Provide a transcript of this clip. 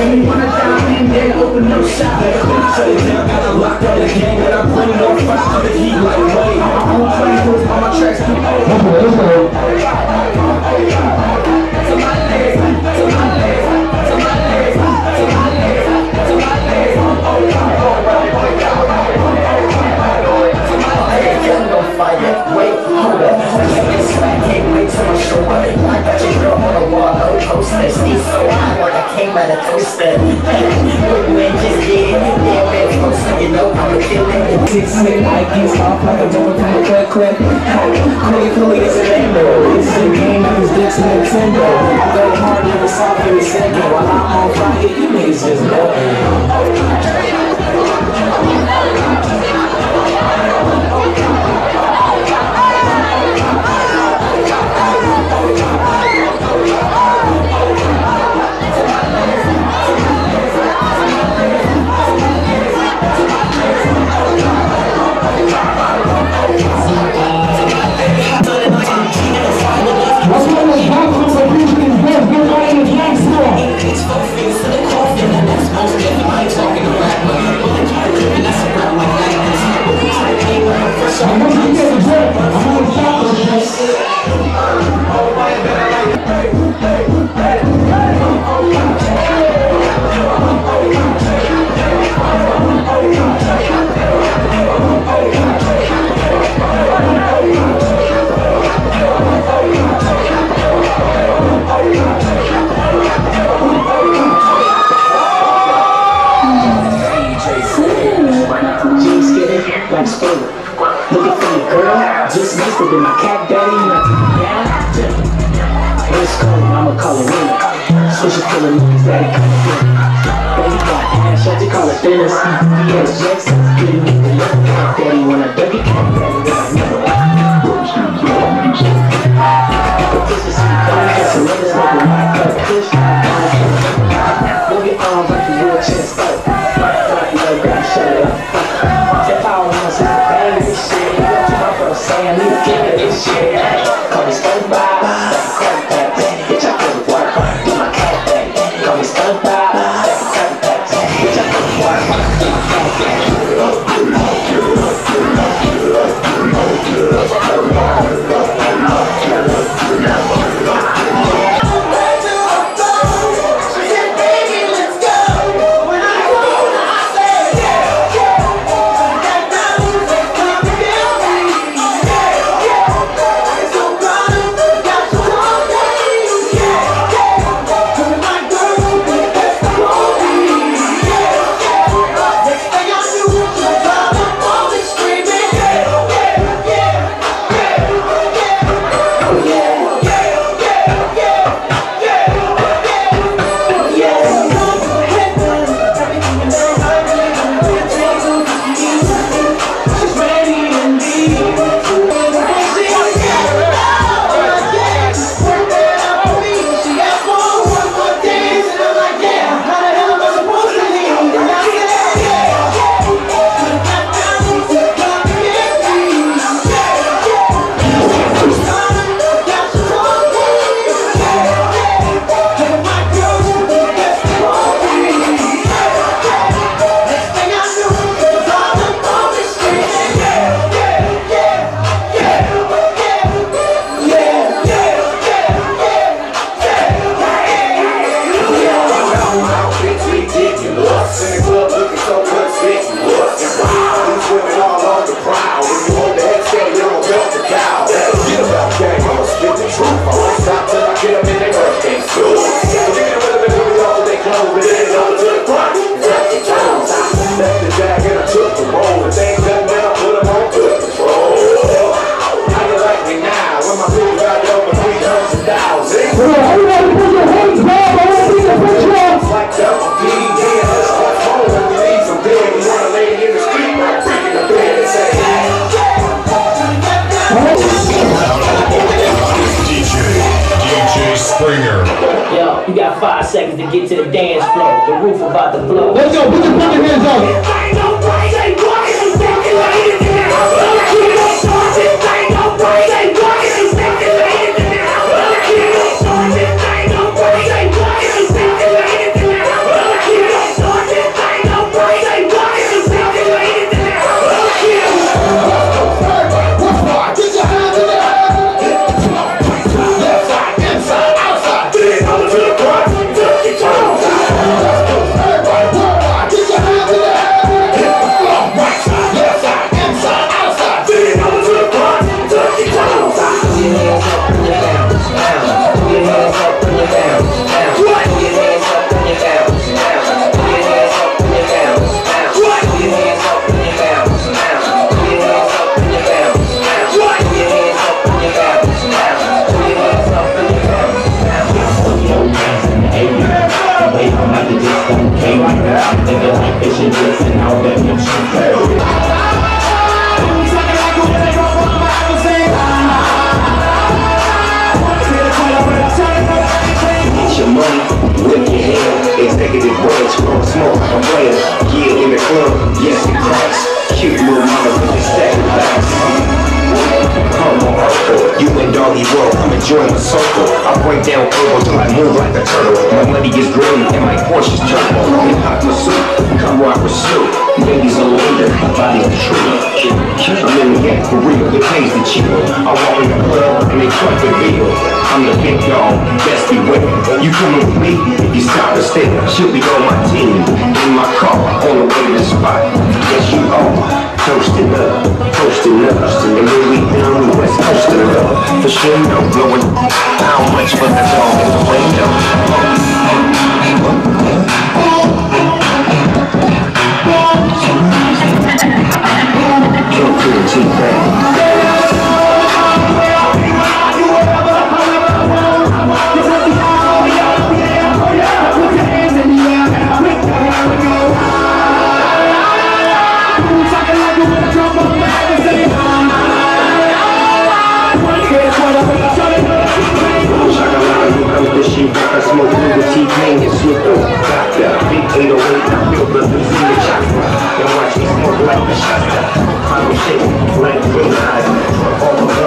And you wanna dive in, then open no shop. Shut it down, got a lock on the game, and I bring more fire the heat like wave. My own playthroughs, all my tracks posters. These so hot I came out of toaster. You ain't just get it. Yeah, man, closer, you know I'ma kill it. Six minute Nikes off like a roller from a cut clip. It's an endo. It's a game, use dicks Nintendo. Go hard, never soft in a second. While I'm on fire, you niggas just know. Just it in my cat daddy. Yeah. Let's go, I'ma call it winner. Switch it full of niggas that coming in. Baby got ass, shut you call it. Yes, Jackson, getting seconds to get to the dance floor. The roof about to blow. Let's go. Put your fucking hands up. I'm playing. Yeah, in the club, yes, it cracks. Cute little mama with the stack and join the circle. I break down herbal till I move like a turtle. My money is green and my Porsche's turbo. Hip hop pursuit, come rock pursuit. Ladies are later, my body a tree. I'm in the game for real, the pays the chill. I walk in the club and they truck the bill. I'm the big dog, best beware. You coming with me? If you stop and stare, she'll be on my team. In my car, on the way to the spot. Yes, you are. Toasting up, toasting up. And when we down the west coast of love. For sure, no blowing. How much for the dog in the window? Jump to the T-Bag. Slip through. Doctor, big 808, I feel the in chakra. And watch me smoke like a shasta. I'm shaking like a eyes. All